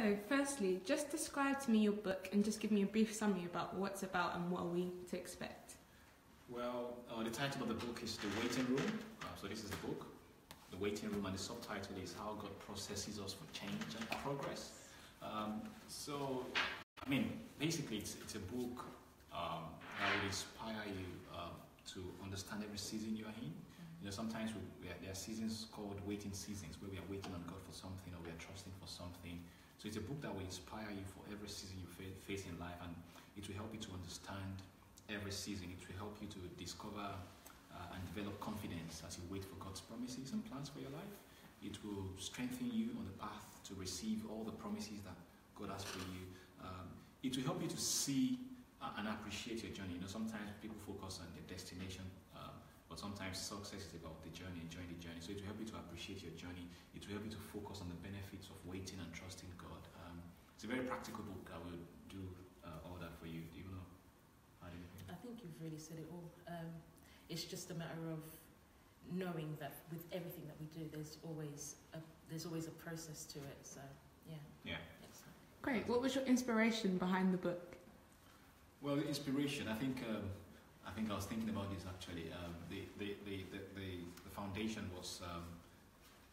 So, firstly, just describe to me your book and just give me a brief summary about what it's about and what are we to expect. Well, uh, the title of the book is The Waiting Room. Uh, so, this is the book, The Waiting Room, and the subtitle is How God Processes Us for Change and Progress. Um, so, I mean, basically, it's, it's a book um, that will inspire you um, to understand every season you are in. You know, sometimes we, we are, there are seasons called waiting seasons where we are waiting on God for something or we are trusting for something. So it's a book that will inspire you for every season you face in life, and it will help you to understand every season. It will help you to discover uh, and develop confidence as you wait for God's promises and plans for your life. It will strengthen you on the path to receive all the promises that God has for you. Um, it will help you to see uh, and appreciate your journey. You know, sometimes people focus on the destination, uh, but sometimes success is about the journey, enjoying the journey. So it will help you to appreciate your journey. It will help you to focus on the benefits of waiting and trusting God. It's a very practical book. I will do uh, all that for you. Do you know? I think you've really said it all. Um, it's just a matter of knowing that with everything that we do, there's always a, there's always a process to it. So yeah. Yeah. Great. What was your inspiration behind the book? Well, the inspiration. I think um, I think I was thinking about this actually. Um, the, the, the, the, the, foundation was um,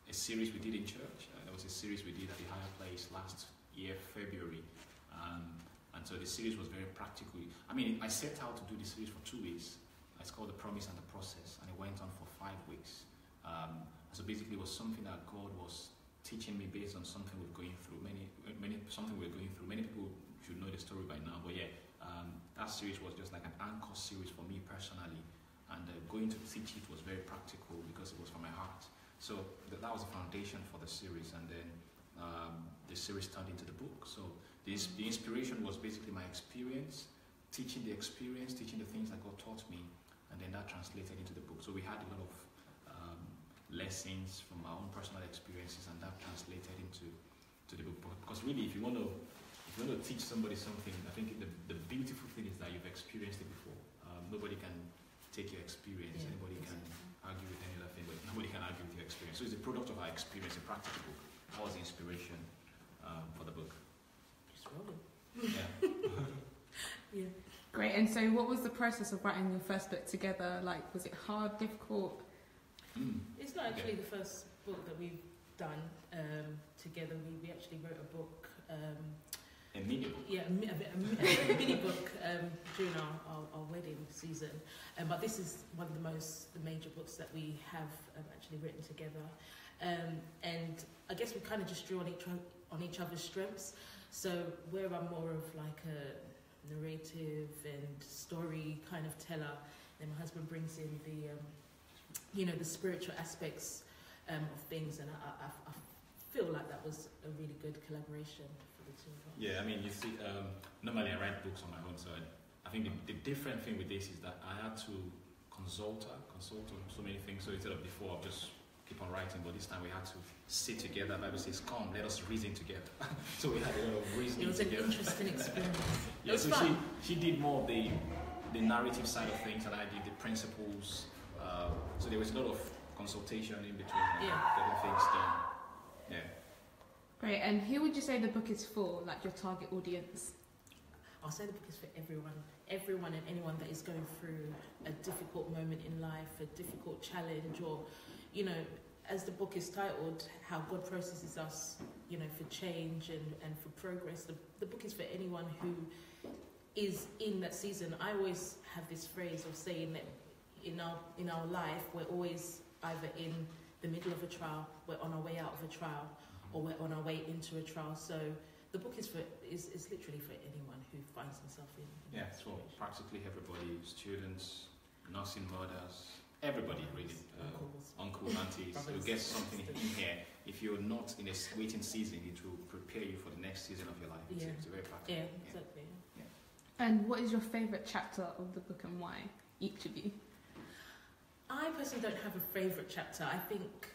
a series we did in church. Uh, there was a series we did at the Higher Place last year, February. Um, and so the series was very practical. I mean, I set out to do the series for two weeks. It's called The Promise and the Process, and it went on for five weeks. Um, so basically, it was something that God was teaching me based on something we're going through. Many, many, something we're going through. Many people should know the story by now, but yeah, um, that series was just like an anchor series for me personally. And uh, going to teach it was very practical because it was from my heart. So th- that was the foundation for the series, and then um, the series turned into the book. So this, the inspiration was basically my experience, teaching the experience, teaching the things that God taught me, and then that translated into the book. So we had a lot of um, lessons from our own personal experiences, and that translated into to the book. Because really, if you want to you want to teach somebody something, I think the, the beautiful thing is that you've experienced it before. Um, nobody can take your experience. Yeah, Anybody exactly. can argue with any other thing, but nobody can argue with your experience. So it's a product of our experience, a practical book. That was the inspiration um, for the book. Just rolling. Yeah. yeah. Great. And so, what was the process of writing your first book together? Like, was it hard, difficult? Mm. It's not actually okay. the first book that we've done um, together. We, we actually wrote a book. Um, a mini book? Yeah, a, a, a, mini book um, during our, our, our, wedding season. Um, but this is one of the most the major books that we have um, actually written together. Um, and I guess we kind of just drew on each on each other's strengths. So where I'm more of like a narrative and story kind of teller, then my husband brings in the um, you know the spiritual aspects um, of things, and I, I, I, feel like that was a really good collaboration for the two of us. Yeah, I mean, you see, um, normally I write books on my own, so I, I think the, the, different thing with this is that I had to consult her, consult on so many things. So instead of before, I just keep on writing, but this time we had to sit together. Bible says, "Come, let us reason together." so we had a lot of reasoning. It was together. an interesting experience. yeah, so fun. she she did more of the the narrative side of things, and I did the principles. Uh, so there was a lot of consultation in between, yeah. getting things done. Yeah. Great. And who would you say the book is for? Like your target audience? I'll say the book is for everyone. Everyone and anyone that is going through a difficult moment in life, a difficult challenge, or you know, as the book is titled, how God processes us, you know, for change and, and for progress. The, the book is for anyone who is in that season. I always have this phrase of saying that in our in our life we're always either in the middle of a trial, we're on our way out of a trial, or we're on our way into a trial. So the book is for is, is literally for anyone who finds himself in. in yeah, so practically everybody, students, nursing mothers, everybody really, uh, uncles, aunties, you get something in here. If you're not in a waiting season, it will prepare you for the next season of your life. It's, yeah. a, it's very practical. Yeah, exactly. Yeah. And what is your favourite chapter of the book and why? Each of you. I personally don't have a favourite chapter. I think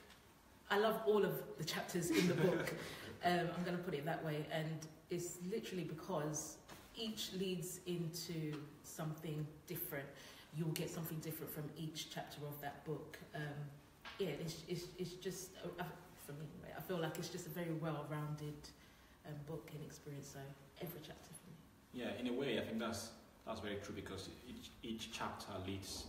I love all of the chapters in the book. um, I'm going to put it that way, and it's literally because each leads into something different you'll get something different from each chapter of that book. Um, yeah, it's, it's, it's just, uh, for me, I feel like it's just a very well rounded um, book and experience. So every chapter for me. Yeah, in a way, I think that's that's very true because each each chapter leads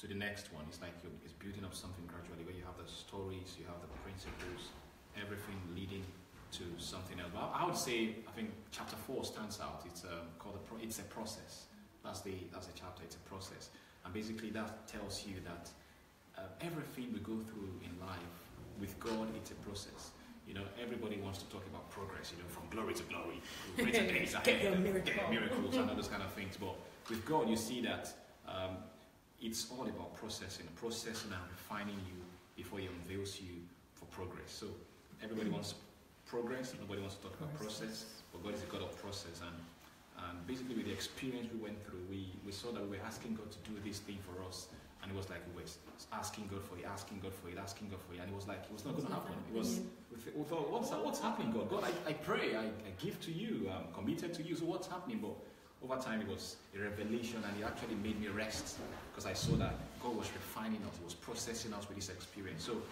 to the next one. It's like you're, it's building up something gradually where you have the stories, you have the principles, everything leading to something else. But I would say I think chapter four stands out. It's um, called a pro- it's a process. That's the that's the chapter. It's a process, and basically that tells you that uh, everything we go through in life with God, it's a process. You know, everybody wants to talk about progress. You know, from glory to glory, greater days ahead, your miracle. get miracles and all those kind of things. But with God, you see that um, it's all about processing, processing and refining you before He unveils you for progress. So everybody wants progress. Nobody wants to talk about process, but God is a God of process. And and basically, with the experience we went through, we, we saw that we were asking God to do this thing for us. And it was like we were asking God for it, asking God for it, asking God for it. And it was like, it was not going to happen. It was, we th- we thought, what's, what's happening, God? God, I, I pray, I, I give to you, I'm committed to you. So what's happening? But over time, it was a revelation and it actually made me rest because I saw that God was refining us, He was processing us with this experience. So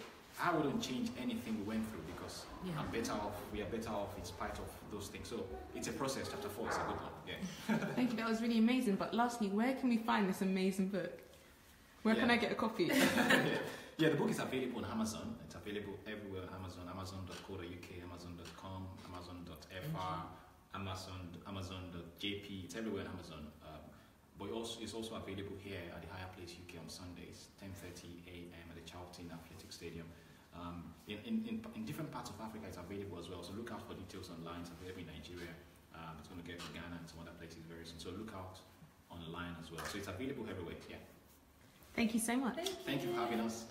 I wouldn't change anything we went through because Yeah. I'm better off, we are better off in spite of those things. So it's a process. Chapter 4 is a good one. Yeah. Thank you, that was really amazing. But lastly, where can we find this amazing book? Where can I get a copy? yeah, the book is available on Amazon. It's available everywhere on Amazon. Amazon.co.uk, Amazon.com, Amazon.fr, Amazon, Amazon.jp. It's everywhere on Amazon. Um, but also, it's also available here at the Higher Place UK on Sundays, 10:30 a.m. at the Charlton Athletic Stadium. Um, in, in, in, in different parts of Africa, it's available as well. So look out for details online. It's available in Nigeria. Um, it's going to get to Ghana and some other places very soon. So look out online as well. So it's available everywhere. Yeah. Thank you so much. Thank you for having us.